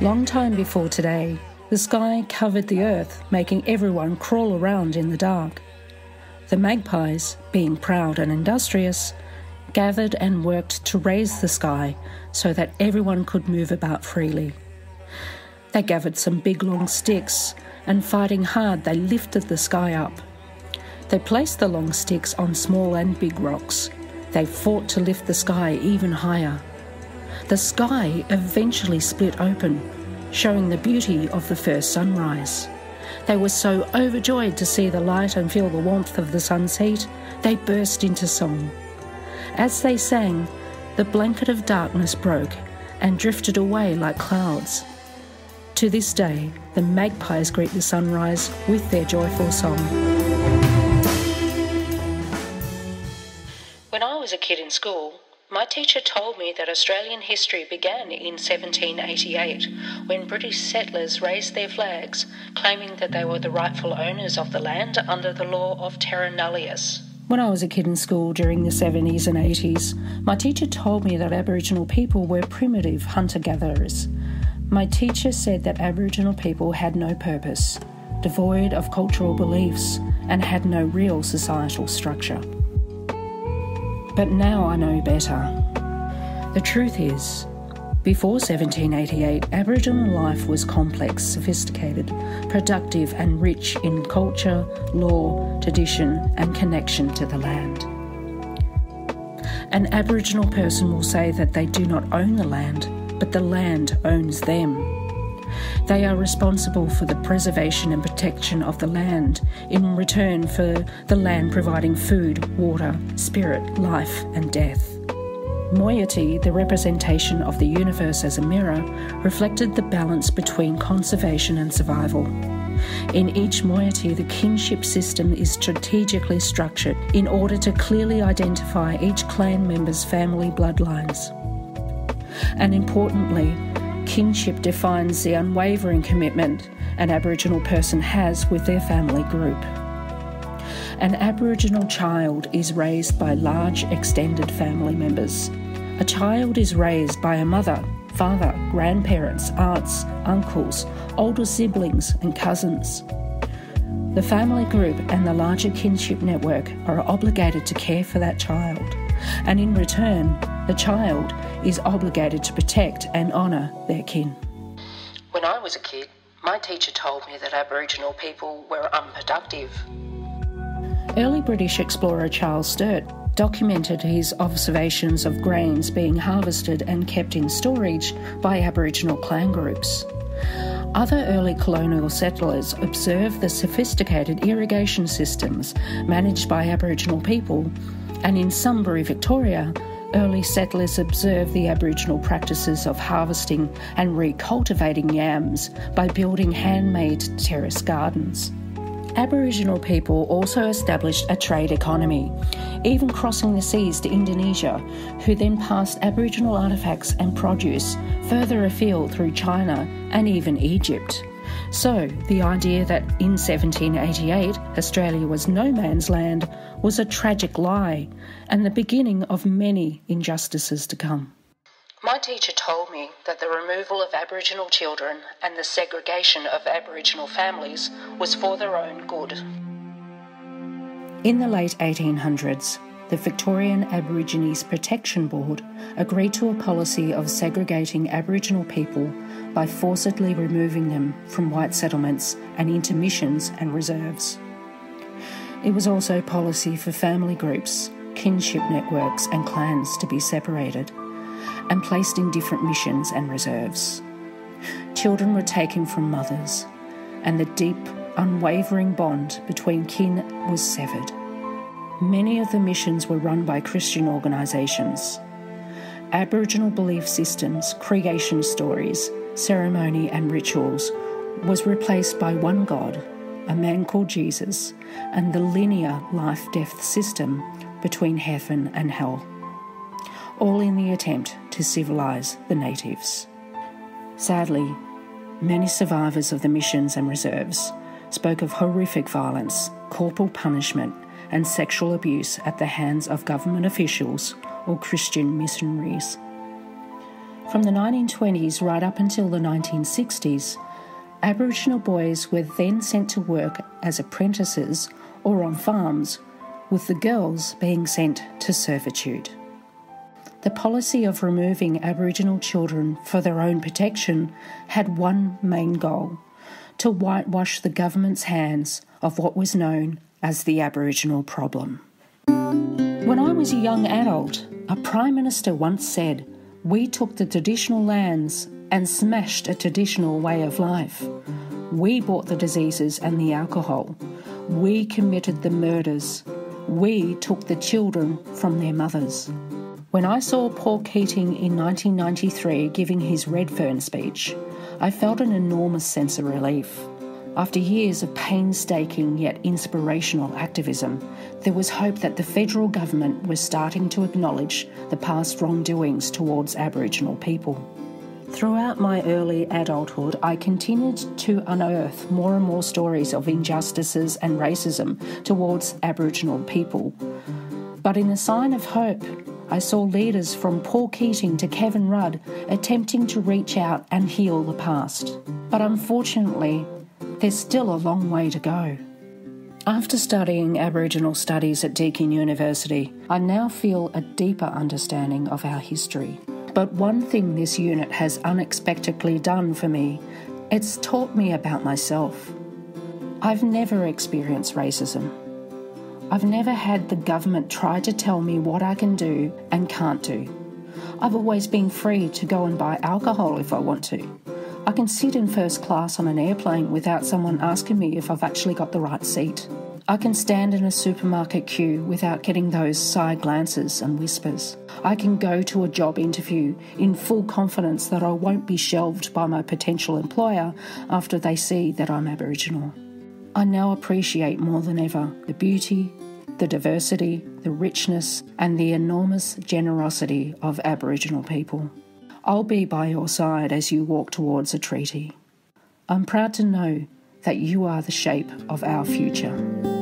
Long time before today, the sky covered the earth, making everyone crawl around in the dark. The magpies, being proud and industrious, gathered and worked to raise the sky so that everyone could move about freely. They gathered some big long sticks, and fighting hard, they lifted the sky up. They placed the long sticks on small and big rocks. They fought to lift the sky even higher. The sky eventually split open, showing the beauty of the first sunrise. They were so overjoyed to see the light and feel the warmth of the sun's heat, they burst into song. As they sang, the blanket of darkness broke and drifted away like clouds. To this day, the magpies greet the sunrise with their joyful song. When I was a kid in school, my teacher told me that Australian history began in 1788 when British settlers raised their flags, claiming that they were the rightful owners of the land under the law of terra nullius. When I was a kid in school during the 70s and 80s, my teacher told me that Aboriginal people were primitive hunter gatherers. My teacher said that Aboriginal people had no purpose, devoid of cultural beliefs, and had no real societal structure. But now I know better. The truth is, before 1788, Aboriginal life was complex, sophisticated, productive, and rich in culture, law, tradition, and connection to the land. An Aboriginal person will say that they do not own the land, but the land owns them. They are responsible for the preservation and protection of the land in return for the land providing food, water, spirit, life, and death. Moiety, the representation of the universe as a mirror, reflected the balance between conservation and survival. In each moiety, the kinship system is strategically structured in order to clearly identify each clan member's family bloodlines and importantly, kinship defines the unwavering commitment an Aboriginal person has with their family group. An Aboriginal child is raised by large extended family members. A child is raised by a mother, father, grandparents, aunts, uncles, older siblings, and cousins. The family group and the larger kinship network are obligated to care for that child, and in return, the child is obligated to protect and honour their kin. When I was a kid, my teacher told me that Aboriginal people were unproductive. Early British explorer Charles Sturt documented his observations of grains being harvested and kept in storage by Aboriginal clan groups. Other early colonial settlers observed the sophisticated irrigation systems managed by Aboriginal people, and in Sunbury, Victoria, early settlers observed the Aboriginal practices of harvesting and recultivating yams by building handmade terrace gardens. Aboriginal people also established a trade economy, even crossing the seas to Indonesia, who then passed Aboriginal artefacts and produce further afield through China and even Egypt. So, the idea that in 1788 Australia was no man's land was a tragic lie and the beginning of many injustices to come. My teacher told me that the removal of Aboriginal children and the segregation of Aboriginal families was for their own good. In the late 1800s, the Victorian Aborigines Protection Board agreed to a policy of segregating Aboriginal people by forcibly removing them from white settlements and into missions and reserves. It was also policy for family groups, kinship networks, and clans to be separated and placed in different missions and reserves. Children were taken from mothers, and the deep, unwavering bond between kin was severed. Many of the missions were run by Christian organisations. Aboriginal belief systems, creation stories, ceremony, and rituals was replaced by one God, a man called Jesus, and the linear life death system between heaven and hell, all in the attempt to civilise the natives. Sadly, many survivors of the missions and reserves spoke of horrific violence, corporal punishment, and sexual abuse at the hands of government officials or Christian missionaries. From the 1920s right up until the 1960s, Aboriginal boys were then sent to work as apprentices or on farms, with the girls being sent to servitude. The policy of removing Aboriginal children for their own protection had one main goal to whitewash the government's hands of what was known as the Aboriginal problem. When I was a young adult, a Prime Minister once said, We took the traditional lands and smashed a traditional way of life. We brought the diseases and the alcohol. We committed the murders. We took the children from their mothers. When I saw Paul Keating in 1993 giving his Redfern speech, I felt an enormous sense of relief. After years of painstaking yet inspirational activism, there was hope that the federal government was starting to acknowledge the past wrongdoings towards Aboriginal people. Throughout my early adulthood, I continued to unearth more and more stories of injustices and racism towards Aboriginal people. But in a sign of hope, I saw leaders from Paul Keating to Kevin Rudd attempting to reach out and heal the past. But unfortunately, there's still a long way to go. After studying Aboriginal studies at Deakin University, I now feel a deeper understanding of our history. But one thing this unit has unexpectedly done for me, it's taught me about myself. I've never experienced racism. I've never had the government try to tell me what I can do and can't do. I've always been free to go and buy alcohol if I want to. I can sit in first class on an airplane without someone asking me if I've actually got the right seat. I can stand in a supermarket queue without getting those side glances and whispers. I can go to a job interview in full confidence that I won't be shelved by my potential employer after they see that I'm Aboriginal. I now appreciate more than ever the beauty, the diversity, the richness, and the enormous generosity of Aboriginal people. I'll be by your side as you walk towards a treaty. I'm proud to know that you are the shape of our future.